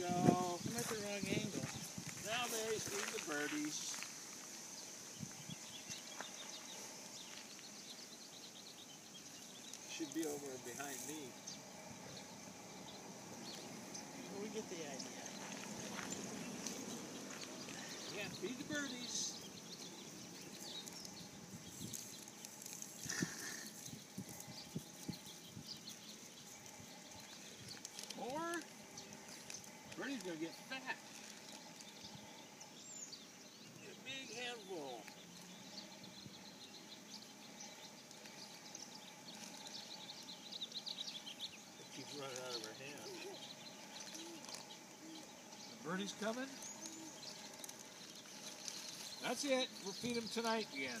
go. I'm at the wrong angle. Now there's the birdies. Should be over behind me. We get the idea. Yeah, feed the birdies. Birdie's gonna get fat. Get A big handful. It keeps running out of her hand. The birdie's coming. That's it. We'll feed him tonight again.